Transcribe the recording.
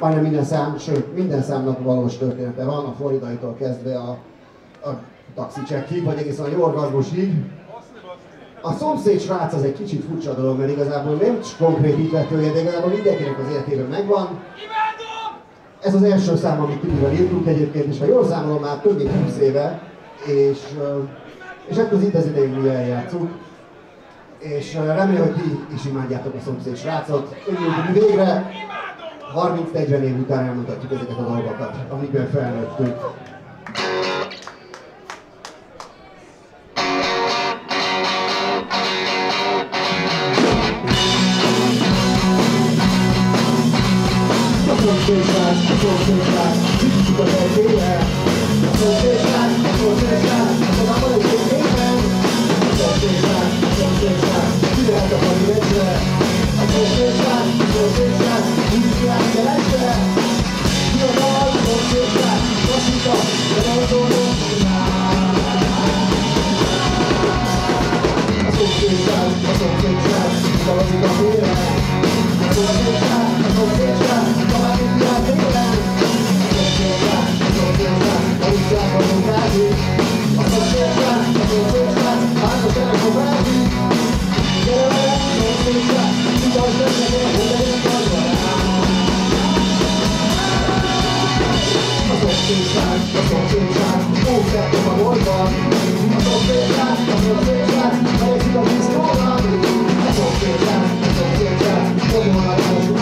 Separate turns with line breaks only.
Majdnem minden szám, sőt minden számnak valós története van, a floridaitól kezdve a, a taxicsekig, vagy egészen a jorgazmusig. A szomszéd srác az egy kicsit furcsa dolog, mert igazából nem konkrét hitetője, de igazából mindenkinek az életében megvan. Ez az első szám, amit Tibivel írtunk egyébként, és ha jól számolom, már több mint 20 éve, és, és ekkor az itt az idején mi eljátszunk. És remélem, hogy ti is imádjátok a szomszéd srácot. Örülünk, végre 30-40 év után elmutatjuk ezeket a dolgokat, amikben felnőttünk. kicsit acreditar, não vou acreditar, só vai ficar virar. Não vou acreditar, não vou acreditar, só vai ficar virar. Não vou acreditar, não vou acreditar, vou ficar com a vontade. Não vou acreditar, não vou acreditar, mas não vai vir. Quero olhar, não vou acreditar, se nós não queremos, vou ter que agora. Não vou acreditar, não vou acreditar.